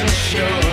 and sure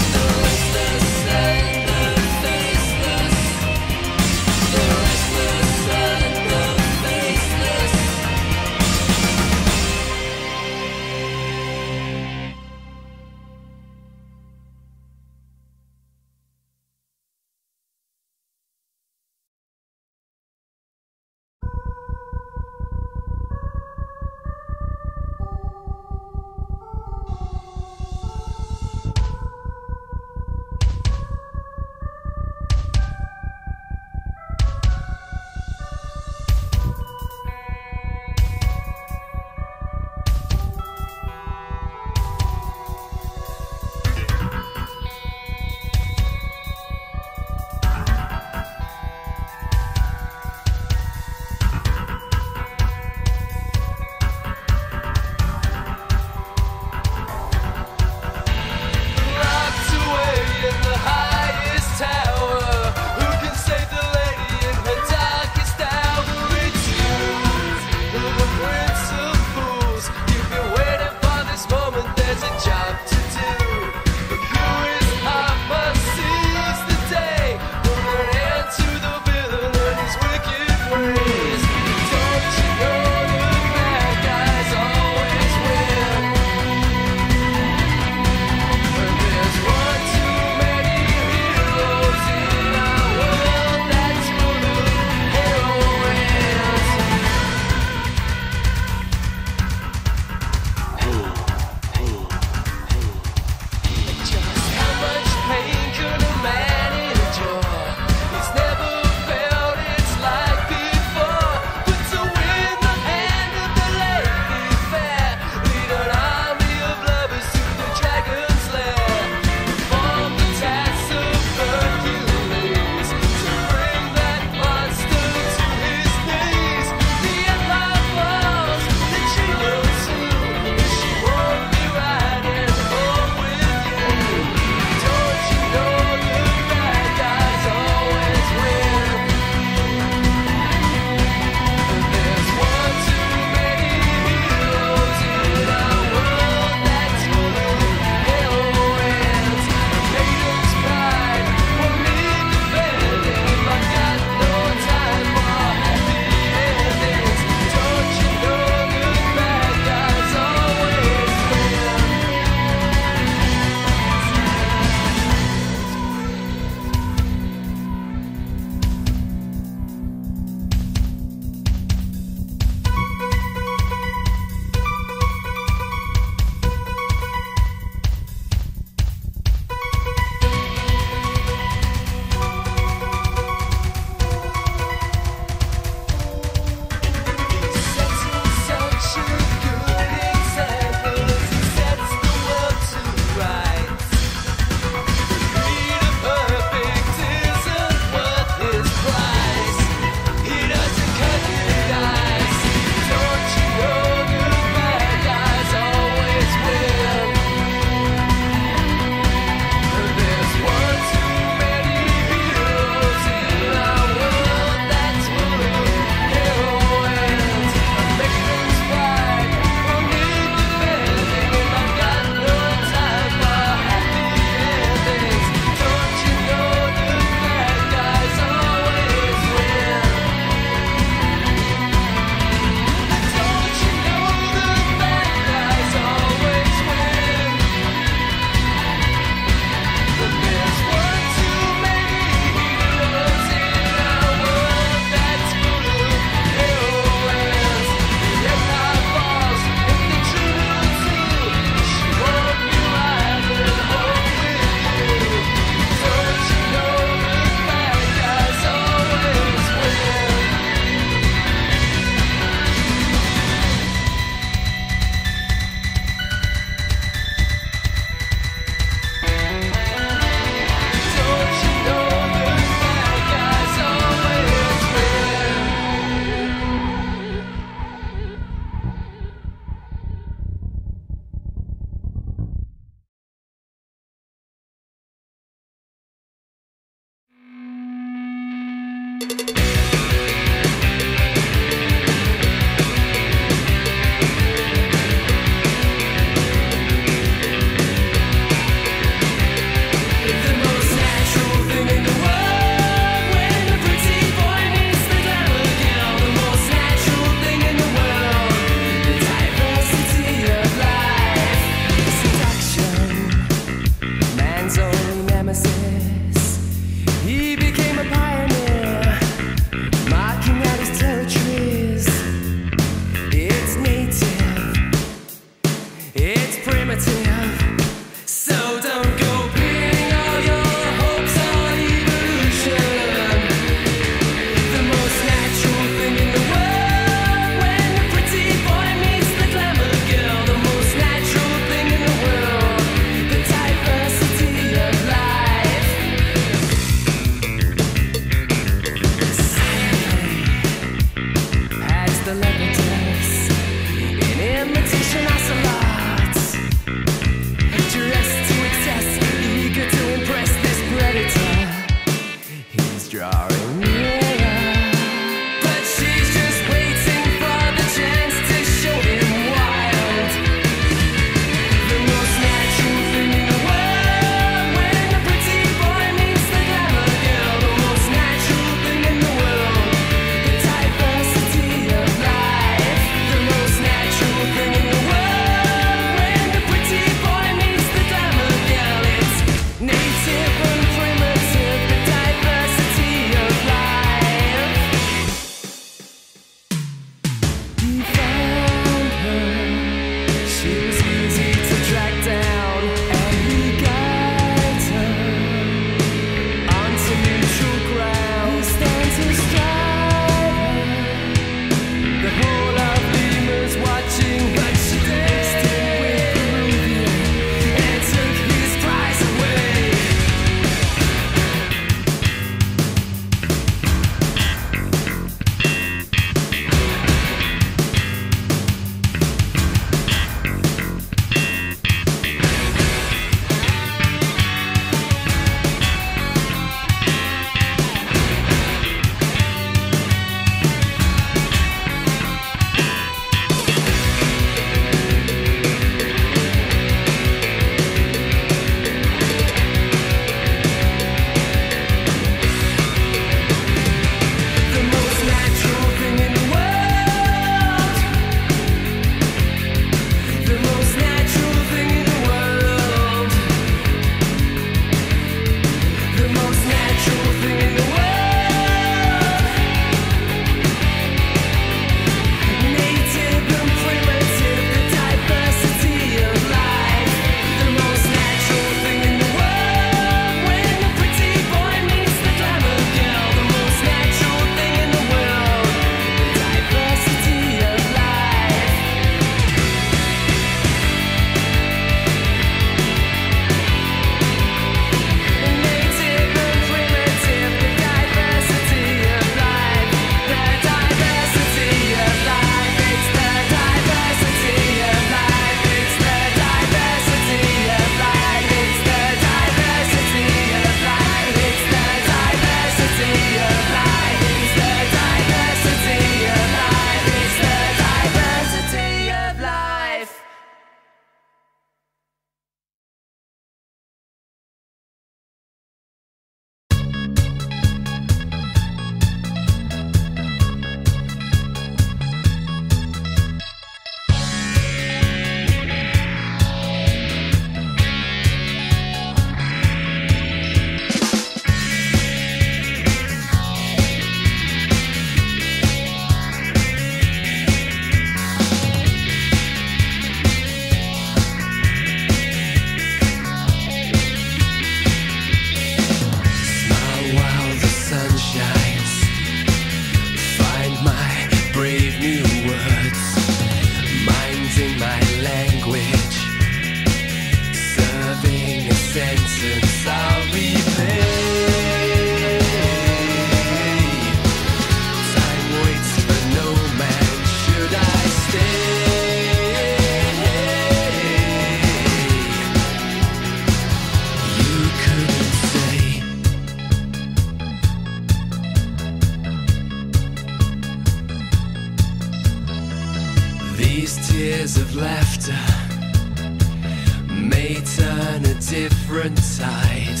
turn a different side.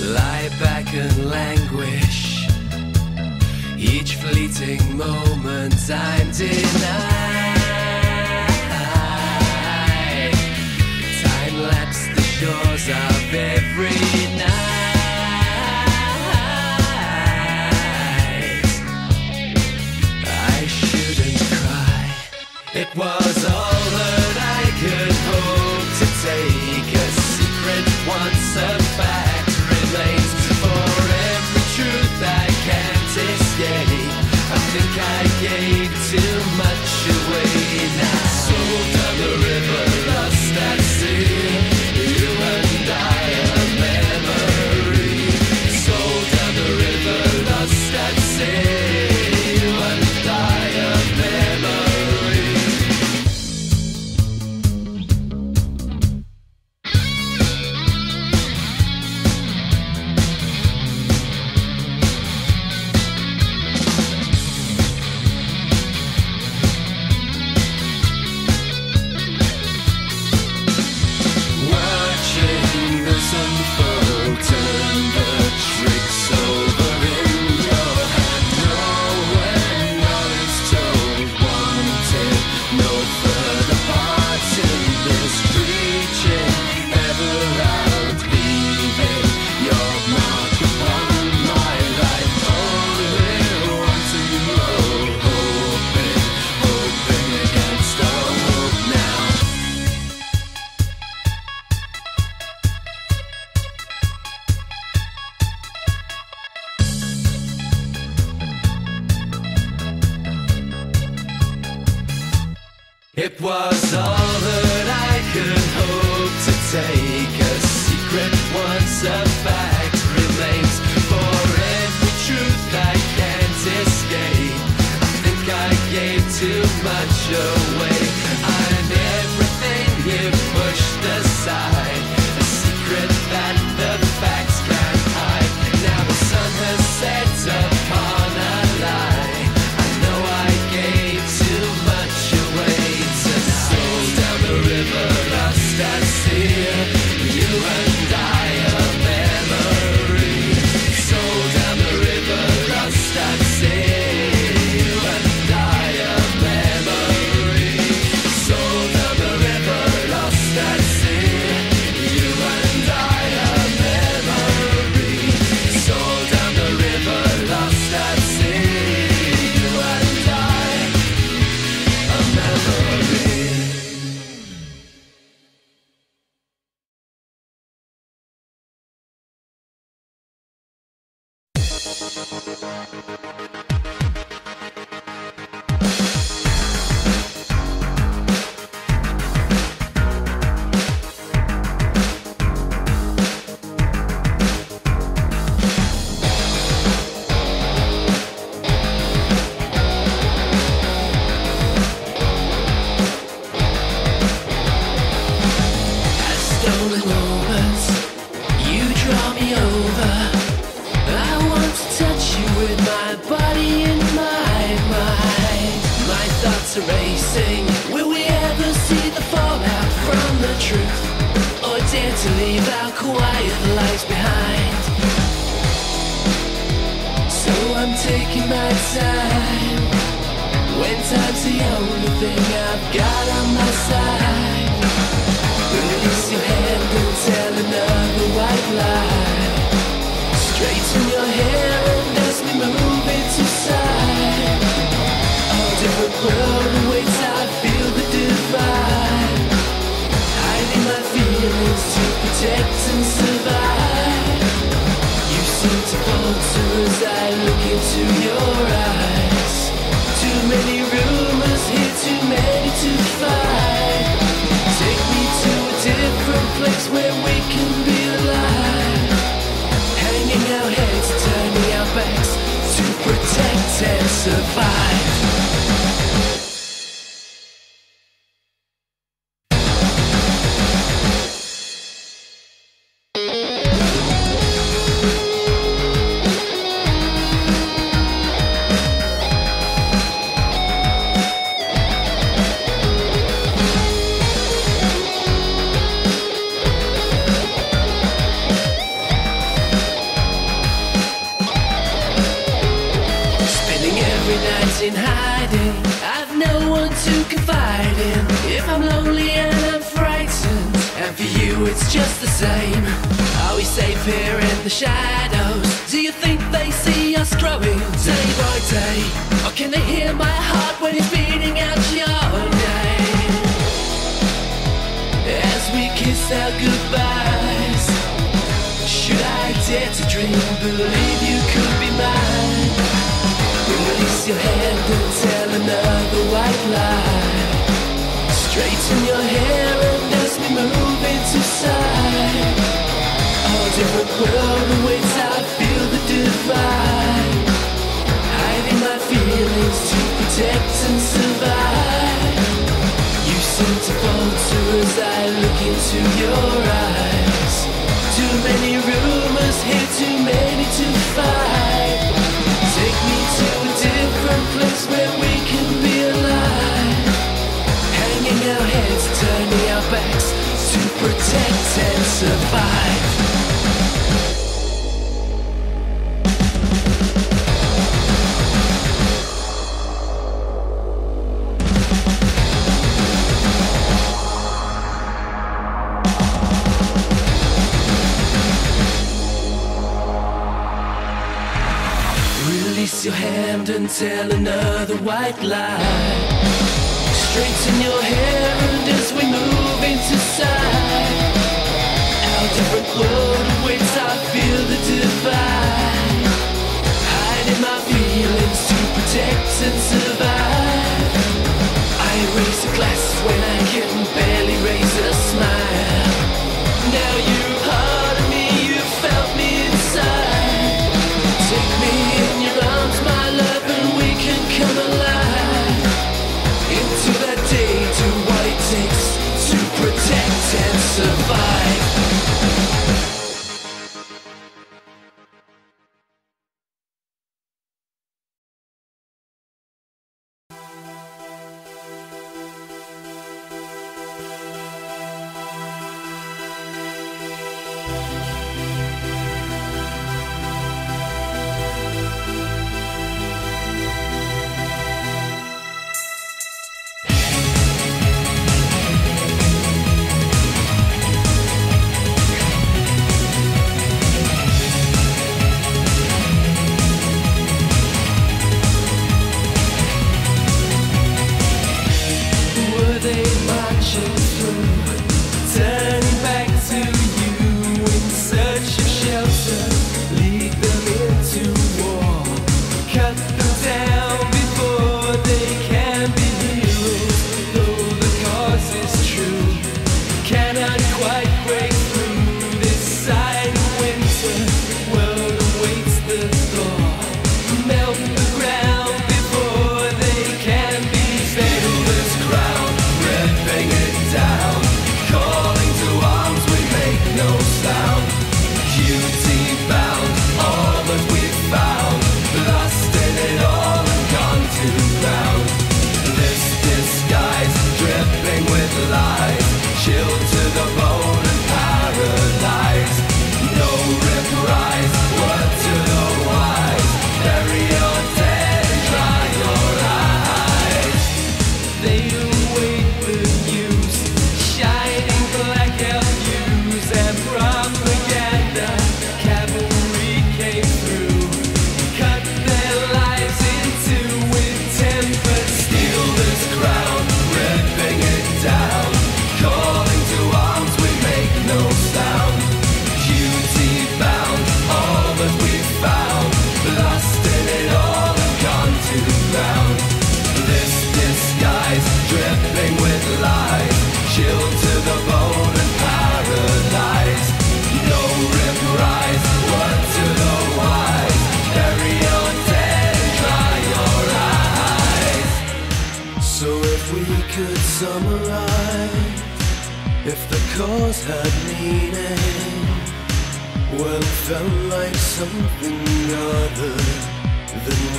Lie back and languish. Each fleeting moment I'm denied. Time lapse the shores of every night. It was think I gave too much away now. Sold down the river, lost at sea. It's just the same. Are we safe here in the shadows? Do you think they see us growing day by day? Or can they hear my heart when it's beating out your name? As we kiss our goodbyes, should I dare to dream, believe you could be mine? Release your hand and tell another white lie. Straighten your hair and as we move a different world awaits. I feel the divide, hiding my feelings to protect and survive. You seem to falter as I look into your eyes. Too many rumors here, too many to fight. Take me to a different place where we can be alive. Hanging our heads, turning our backs protect and survive. Release your hand and tell another white lie. Straighten your hair and as we move into sight, our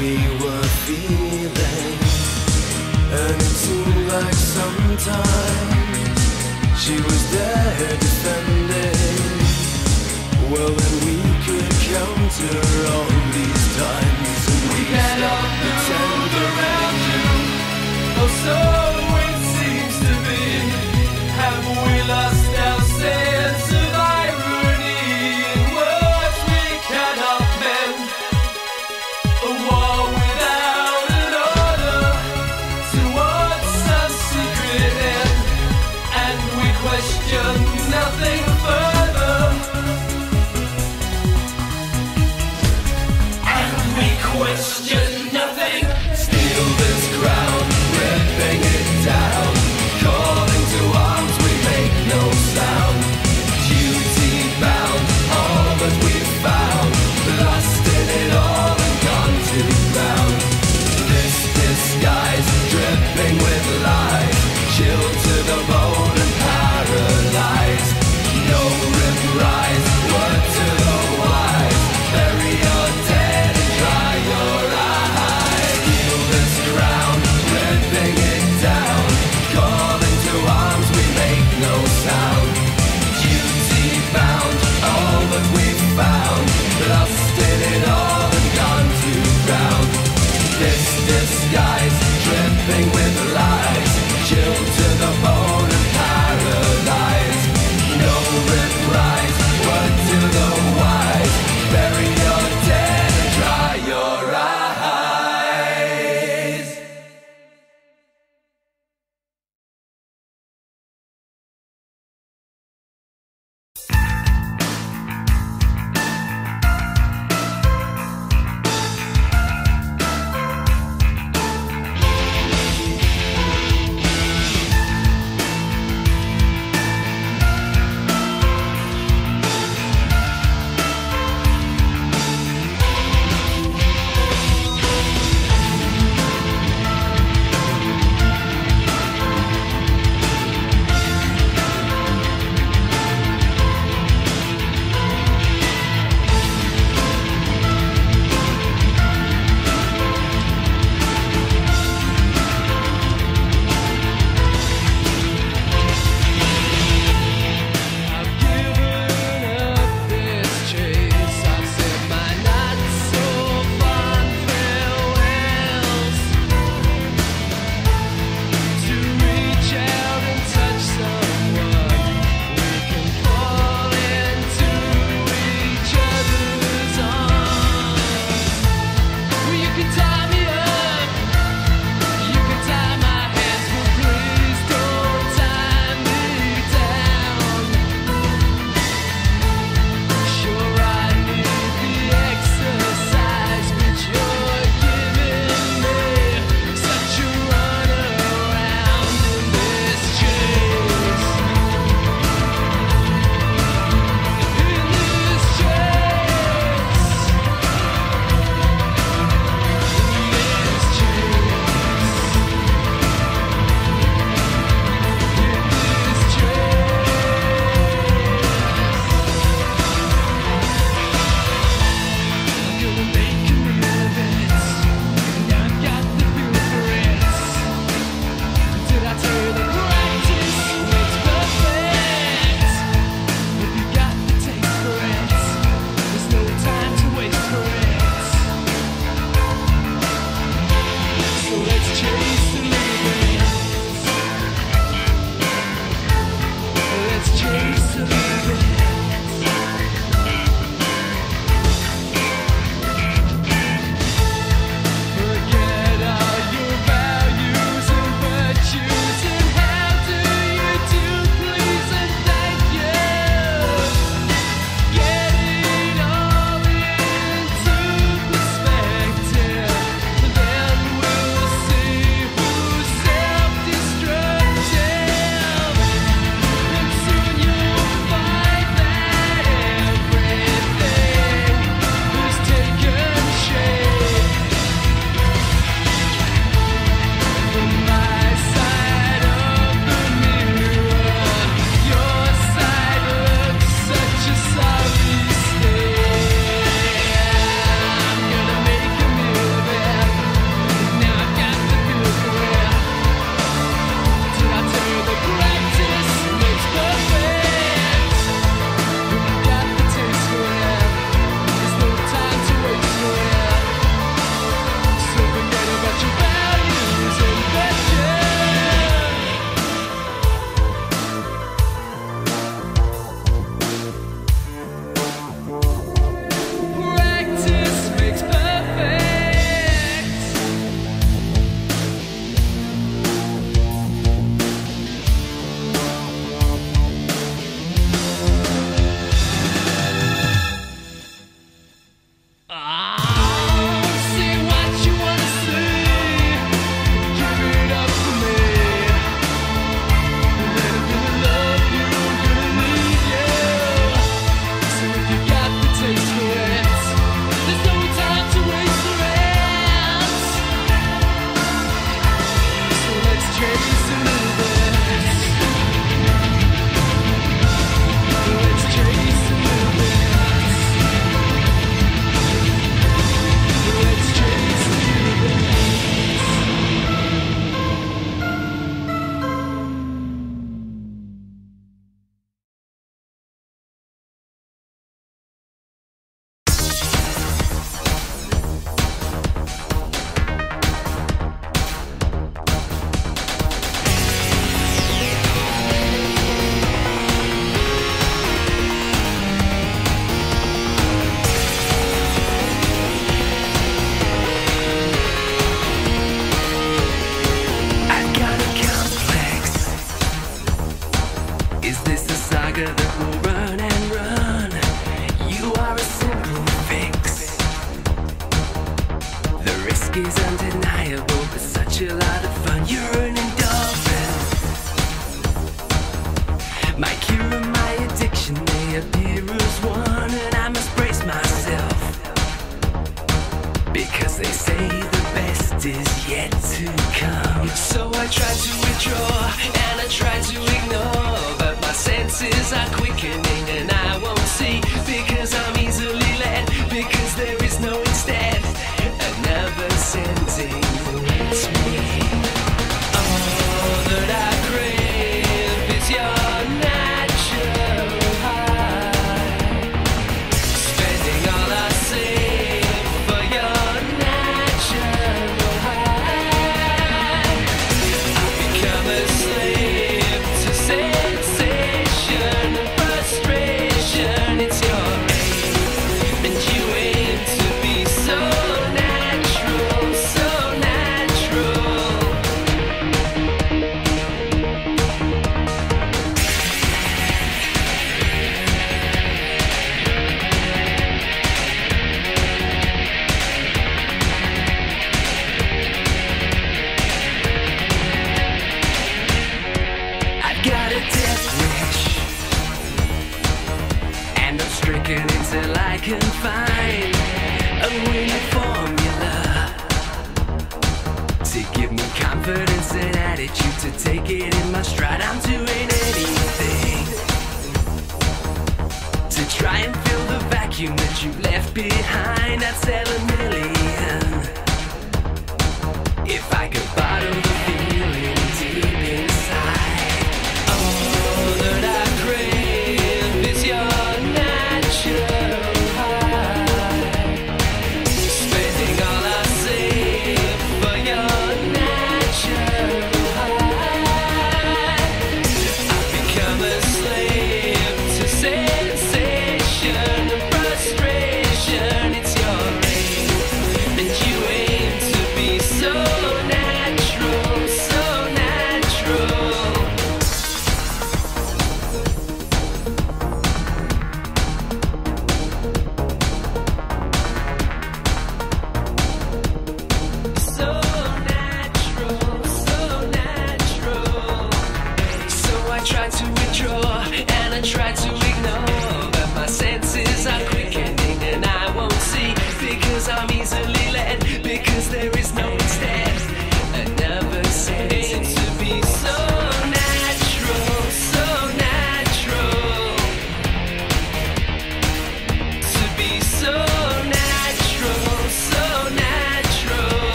we were feeling. And it seemed like sometimes She was there defending. Well then we could counter all these times. And we, Oh so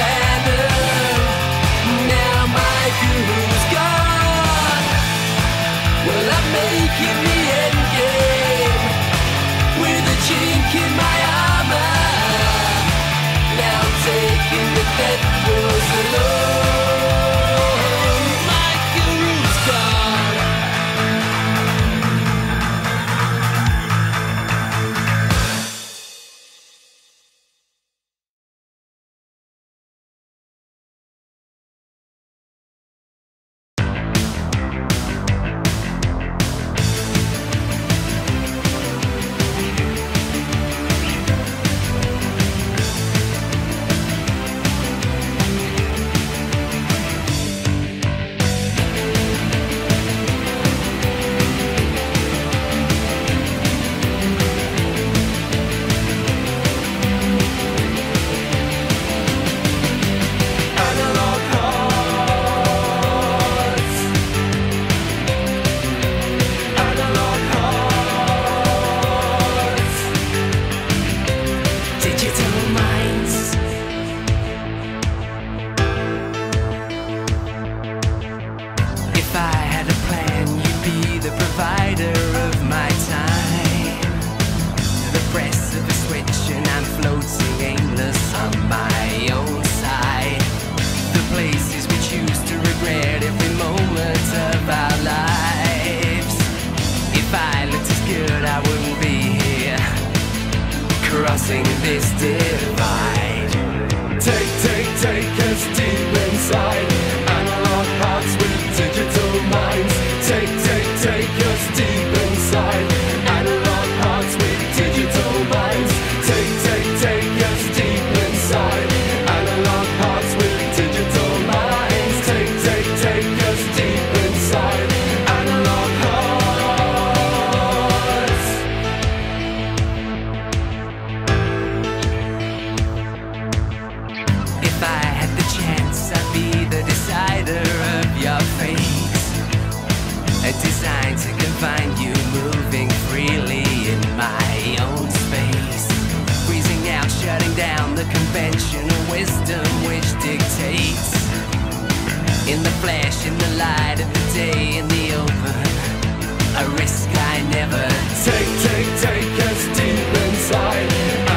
bad. conventional wisdom which dictates in the flash, in the light of the day, in the open, a risk I never take, take, take us deep inside.